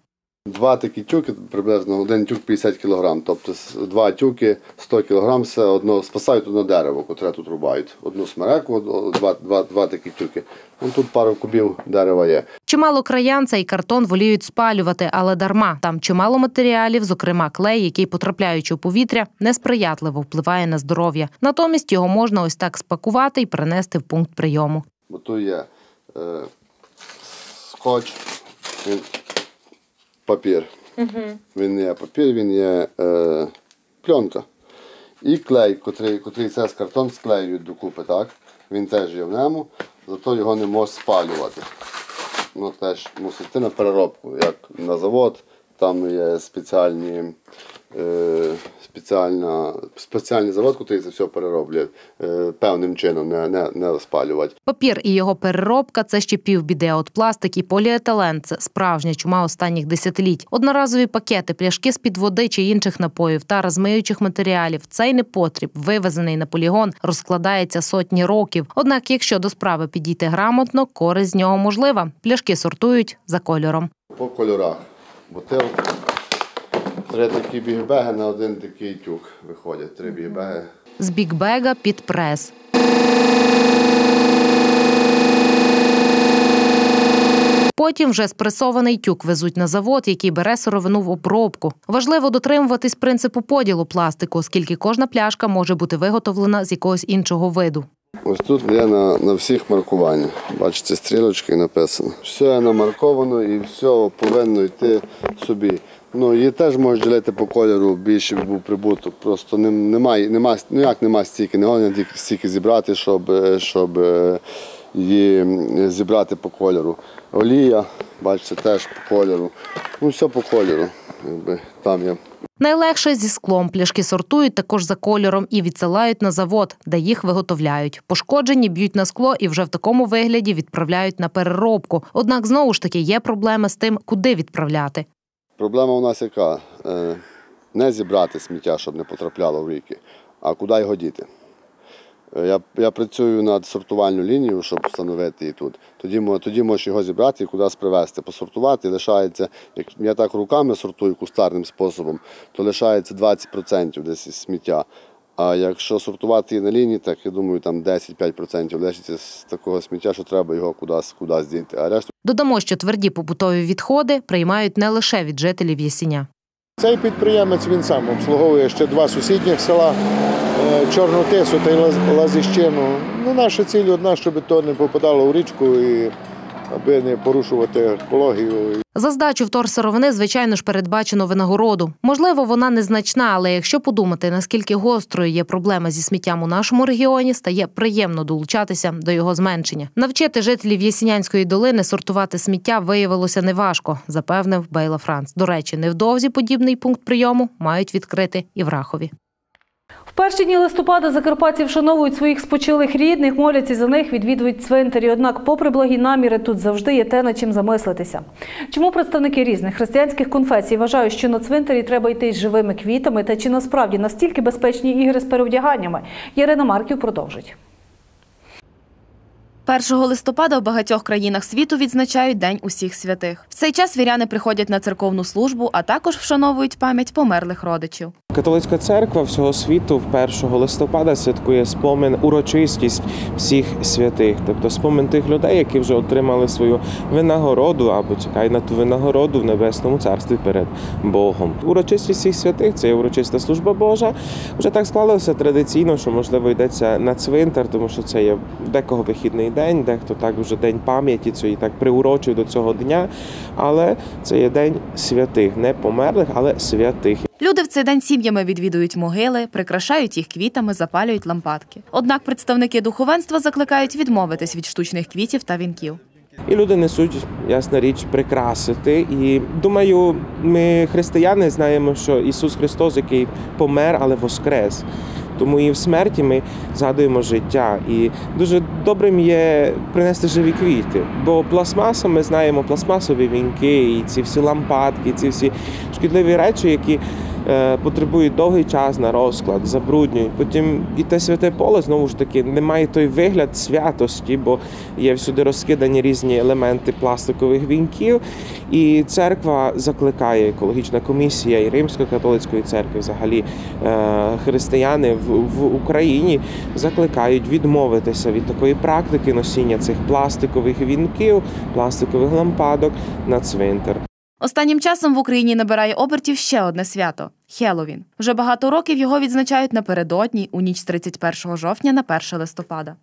Два такі тюки, приблизно один тюк 50 кг. Тобто два тюки 100 кг, все одно спасають одне дерево, котре тут рубають. Одну смереку, два, два, два такі тюки. Ну, тут пару кубів дерева є. Чимало краян цей картон воліють спалювати, але дарма. Там чимало матеріалів, зокрема клей, який, потрапляючи у повітря, несприятливо впливає на здоров'я. Натомість його можна ось так спакувати і принести в пункт прийому. Бо тут є скотч, він, папір. Він є папір, він є е, пленка. І клей, котрий, котрий це з картон склеюють докупи, так? Він теж є в ньому, зато його не можна спалювати. Ну, теж мусить йти на переробку, як на завод, там є спеціальні, спеціальна, спеціальний завод, який це все перероблює е, певним чином, не, не, не спалювати. Папір і його переробка це ще півбіди. От пластик і поліетилен це справжня чума останніх десятиліть. Одноразові пакети, пляшки з під води чи інших напоїв та розмиючих матеріалів. Цей непотріб, вивезений на полігон, розкладається сотні років. Однак, якщо до справи підійти грамотно, користь з нього можлива. Пляшки сортують за кольором. По кольорах. Бутилка. Три такі бігбеги на один такий тюк виходять. Три бігбеги. З бікбега під прес. Потім вже спресований тюк везуть на завод, який бере сировину в обробку. Важливо дотримуватись принципу поділу пластику, оскільки кожна пляшка може бути виготовлена з якогось іншого виду. Ось тут є на, на всіх маркування. Бачите, стрілочки написано. Все намарковано і все повинно йти собі. Ну, її теж можуть ділити по кольору, більше був прибуток. Просто немає, нема, ну як нема стільки, не головне стільки зібрати, щоб, щоб е, її зібрати по кольору. Олія, бачите, теж по кольору. Ну, все по кольору. Якби, там є. Найлегше зі склом пляшки сортують також за кольором і відсилають на завод, де їх виготовляють. Пошкоджені б'ють на скло і вже в такому вигляді відправляють на переробку. Однак знову ж таки є проблеми з тим, куди відправляти. Проблема у нас яка? Е, Не зібрати сміття, щоб не потрапляло в ріки, а куди його діти. Е, Я, я працюю над сортувальною лінією, щоб встановити її тут. Тоді, тоді можеш його зібрати і кудись привезти. Посортувати лишається, як я так руками сортую кустарним способом, то лишається 20% десь сміття. А якщо сортувати її на лінії, так я думаю, там 10-5% лишиться з такого сміття, що треба його кудись, кудись діти. А решту Додамо, що тверді побутові відходи приймають не лише від жителів Єсіня. Цей підприємець він сам обслуговує ще два сусідніх села е, Чорну Тису та Лазіщину. Ну, наша ціль одна, щоб то не попадало в річку і аби не порушувати екологію. За здачу вторсировини, звичайно ж, передбачено винагороду. Можливо, вона незначна, але якщо подумати, наскільки гострою є проблема зі сміттям у нашому регіоні, стає приємно долучатися до його зменшення. Навчити жителів Єсінянської долини сортувати сміття виявилося неважко, запевнив Бейла Франц. До речі, невдовзі подібний пункт прийому мають відкрити і в Рахові. Перші дні листопада закарпатці вшановують своїх спочилих рідних, моляться за них, відвідують цвинтарі. Однак, попри благі наміри, тут завжди є те, над чим замислитися. Чому представники різних християнських конфесій вважають, що на цвинтарі треба йти з живими квітами, та чи насправді настільки безпечні ігри з перевдяганнями? Ярина Марків продовжить. 1 листопада в багатьох країнах світу відзначають День усіх святих. В цей час віряни приходять на церковну службу, а також вшановують пам'ять померлих родичів. Католицька церква всього світу в 1 листопада святкує спомин, урочистість всіх святих, тобто спомин тих людей, які вже отримали свою винагороду або чекають на ту винагороду в небесному царстві перед Богом. Урочистість всіх святих це є урочиста служба Божа. Вже так склалося традиційно, що можливо йдеться на цвинтар, тому що це є декого вихідний день, дехто так вже день пам'яті і так приурочив до цього дня. Але це є день святих, не померлих, але святих. Люди в цей день сім'ями відвідують могили, прикрашають їх квітами, запалюють лампадки. Однак представники духовенства закликають відмовитись від штучних квітів та вінків. І люди несуть, ясна річ, прикрасити. І думаю, ми, християни, знаємо, що Ісус Христос, який помер, але воскрес. Тому і в смерті ми згадуємо життя. І дуже добрим є принести живі квіти. Бо пластмаса, ми знаємо, пластмасові вінки, і ці всі лампадки, ці всі шкідливі речі, які е, потребують довгий час на розклад, забруднюють. Потім і те святе поле знову ж таки не має той вигляд святості, бо є всюди розкидані різні елементи пластикових вінків. І церква закликає екологічна комісія і Римської католицької церкви, взагалі е, християни в Україні закликають відмовитися від такої практики носіння цих пластикових вінків, пластикових лампадок на цвинтар. Останнім часом в Україні набирає обертів ще одне свято Хеловін. Вже багато років його відзначають напередодні у ніч з 31 жовтня на 1 листопада.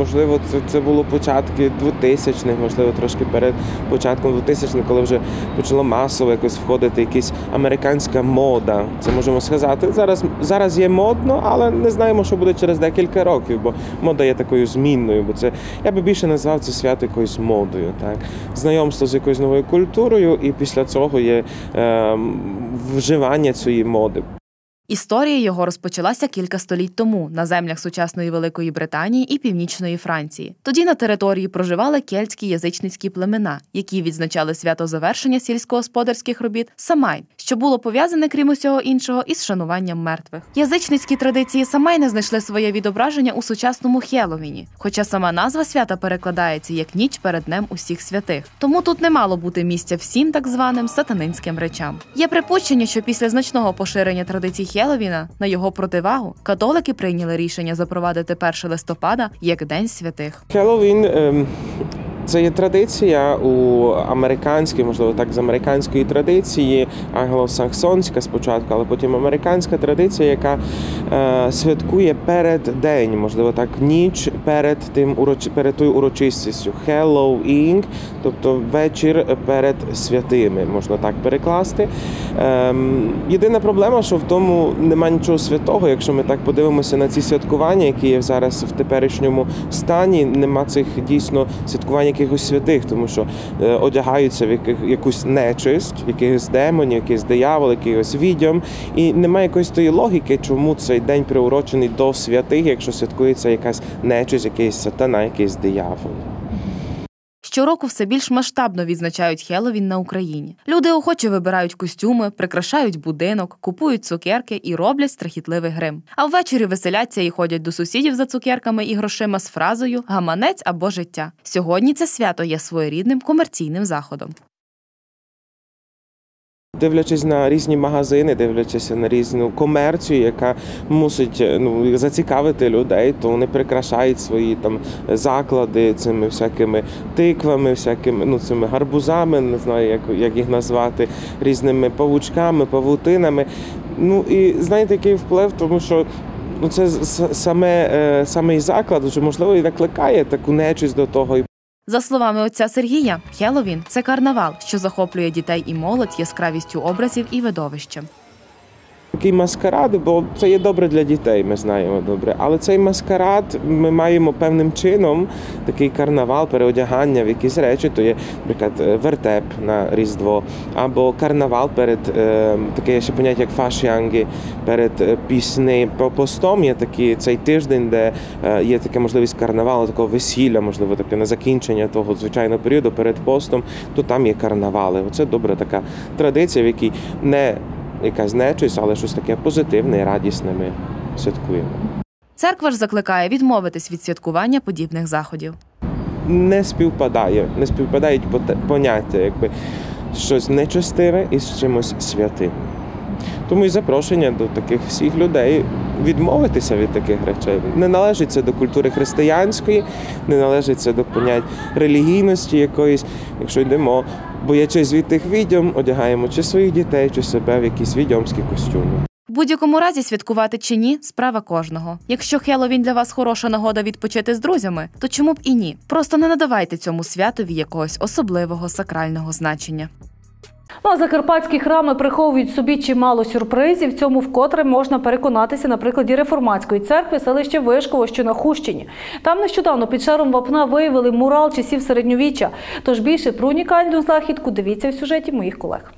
Можливо, це, це було початки 2000-х, можливо, трошки перед початком 2000-х, коли вже почало масово якось входити якась американська мода. Це можемо сказати. Зараз зараз є модно, але не знаємо, що буде через декілька років, бо мода є такою змінною. Бо це я би більше назвав це свято якоюсь модою. Так, знайомство з якоюсь новою культурою, і після цього є е, вживання цієї моди. Історія його розпочалася кілька століть тому на землях сучасної Великої Британії і Північної Франції. Тоді на території проживали кельтські язичницькі племена, які відзначали свято завершення сільськогосподарських робіт Самайн, що було пов'язане, крім усього іншого, із шануванням мертвих. Язичницькі традиції Самайна знайшли своє відображення у сучасному Хеловіні, хоча сама назва свята перекладається як ніч перед днем усіх святих. Тому тут не мало бути місця всім так званим сатанинським речам. Є припущення, що після значного поширення традицій Хеловіна на його противагу католики прийняли рішення запровадити 1 листопада як День святих. Хеловін ем, це є традиція у американській, можливо, так з американської традиції, англосаксонська спочатку, але потім американська традиція, яка е, святкує перед день, можливо, так, ніч перед тим уроч... перед тою урочистістю. Halloween, тобто вечір перед святими, можна так перекласти. Ем, єдина проблема, що в тому нема нічого святого, якщо ми так подивимося на ці святкування, які є зараз в теперішньому стані, нема цих дійсно святкувань якихось святих, тому що е, одягаються в яких, якусь нечисть, якихось демонів, якийсь диявол, якихось відьом. І немає якоїсь тої логіки, чому цей день приурочений до святих, якщо святкується якась нечисть, якийсь сатана, якийсь диявол. Щороку все більш масштабно відзначають Хеловін на Україні. Люди охоче вибирають костюми, прикрашають будинок, купують цукерки і роблять страхітливий грим. А ввечері веселяться і ходять до сусідів за цукерками і грошима з фразою гаманець або життя. Сьогодні це свято є своєрідним комерційним заходом. Дивлячись на різні магазини, дивлячись на різну комерцію, яка мусить ну зацікавити людей, то вони прикрашають свої там заклади цими всякими тиквами, всякими ну цими гарбузами, не знаю, як, як їх назвати, різними павучками, павутинами. Ну і знаєте, який вплив, тому що. Ну, це саме е, саме заклад, що можливо і накликає таку нечисть до того. За словами отця Сергія, Хеловін – це карнавал, що захоплює дітей і молодь яскравістю образів і видовищем. Такий маскарад, бо це є добре для дітей, ми знаємо добре. Але цей маскарад ми маємо певним чином такий карнавал, переодягання в якісь речі, то є, наприклад, вертеп на Різдво, або карнавал перед е, таке ще поняття як фашіанги, перед е, пісни. По постом є такий цей тиждень, де е, є така можливість карнавалу, такого весілля, можливо, таке на закінчення того звичайного періоду перед постом, то там є карнавали. Оце добра така традиція, в якій не якась нечисть, але щось таке позитивне і радісне ми святкуємо. Церква ж закликає відмовитись від святкування подібних заходів. Не співпадає, не співпадають поняття, якби щось нечестиве із чимось святим. Тому і запрошення до таких всіх людей відмовитися від таких речей. Не належить це до культури християнської, не належить це до понять релігійності якоїсь. Якщо йдемо, боячись від тих відьом, одягаємо чи своїх дітей, чи себе в якісь відьомські костюми. В будь-якому разі святкувати чи ні справа кожного. Якщо Хеллоуін для вас хороша нагода відпочити з друзями, то чому б і ні? Просто не надавайте цьому святові якогось особливого сакрального значення. Ну, а закарпатські храми приховують собі чимало сюрпризів. В цьому вкотре можна переконатися на прикладі реформатської церкви селище Вишково, що на Хущині. Там нещодавно під шаром вапна виявили мурал часів середньовіччя. Тож більше про унікальну знахідку дивіться в сюжеті моїх колег.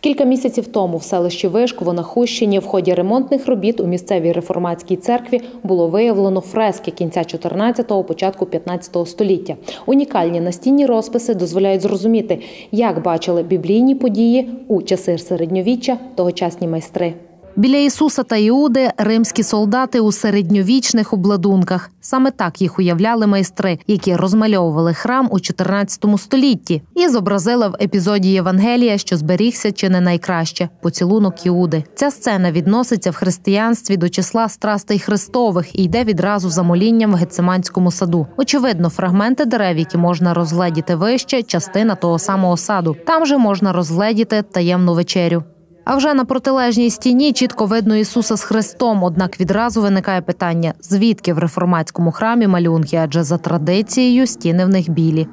Кілька місяців тому в селищі Вишково на Хущині в ході ремонтних робіт у місцевій реформатській церкві було виявлено фрески кінця 14-го, початку 15-го століття. Унікальні настінні розписи дозволяють зрозуміти, як бачили біблійні події у часи середньовіччя тогочасні майстри. Біля Ісуса та Іуди римські солдати у середньовічних обладунках. Саме так їх уявляли майстри, які розмальовували храм у 14 столітті, і зобразили в епізоді Євангелія, що зберігся чи не найкраще поцілунок Іуди. Ця сцена відноситься в християнстві до числа страстей Христових і йде відразу за молінням в Гециманському саду. Очевидно, фрагменти дерев, які можна розгледіти вище, частина того самого саду. Там же можна розгледіти таємну вечерю. А вже на протилежній стіні чітко видно Ісуса з Христом. Однак відразу виникає питання: звідки в реформатському храмі малюнки? Адже за традицією стіни в них білі.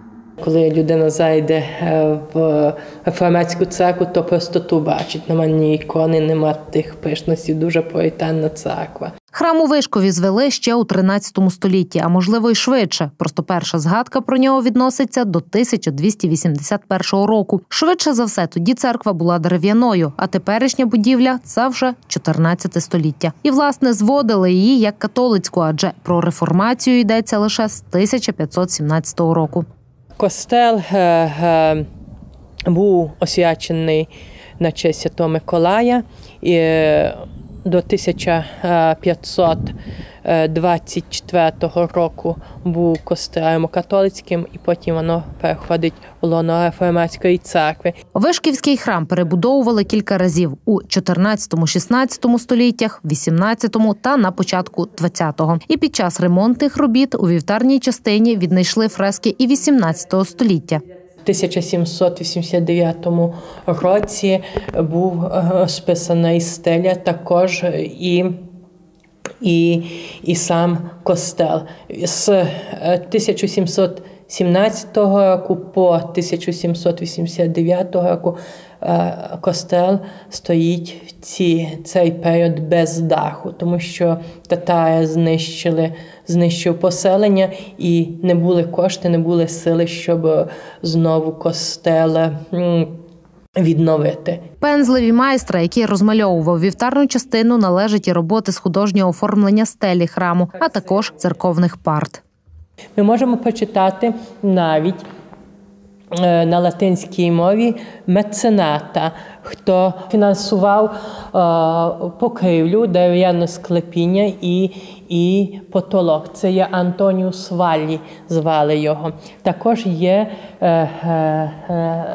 Коли людина зайде е, в реформатську церкву, то простоту бачить. Нема ні ікони, нема тих пишностей, дуже поетанна церква. Храм у Вишкові звели ще у 13 столітті, а можливо й швидше. Просто перша згадка про нього відноситься до 1281 року. Швидше за все, тоді церква була дерев'яною, а теперішня будівля це вже 14 століття. І власне зводили її як католицьку, адже про реформацію йдеться лише з 1517 року. Костел е, е, був освячений на честь Святого Миколая і е, до 1524 року був костелем католицьким, і потім воно переходить у лоно реформатської церкви. Вишківський храм перебудовували кілька разів у 14-16 століттях, 18-му та на початку 20-го. І під час ремонтних робіт у вівтарній частині віднайшли фрески і 18 століття. В 1789 році був списаний списана стеля, також і, і, і сам костел. З е, 1717 року по 1789 року е, костел стоїть в ці, цей період без даху, тому що татари знищили, знищив поселення і не були кошти, не були сили, щоб знову костел відновити. Пензлеві майстра, який розмальовував вівтарну частину, належать і роботи з художнього оформлення стелі храму, а також церковних парт. Ми можемо почитати навіть е, на латинській мові мецената, хто фінансував е, покривлю, дерев'яне склепіння і, і потолок. Це є Антоніус Валлі, звали його. Також є е, е, е,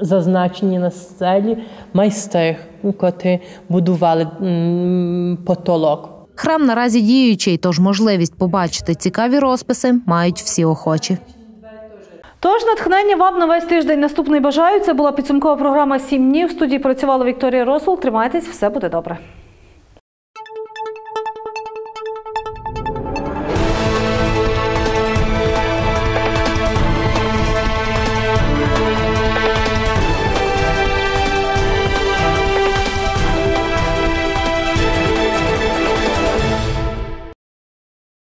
зазначені на стелі майстри, котрі будували потолок. Храм наразі діючий, тож можливість побачити цікаві розписи мають всі охочі. Тож натхнення вам на весь тиждень наступний бажаю. Це була підсумкова програма «Сім днів. В студії працювала Вікторія Росул. Тримайтесь, все буде добре.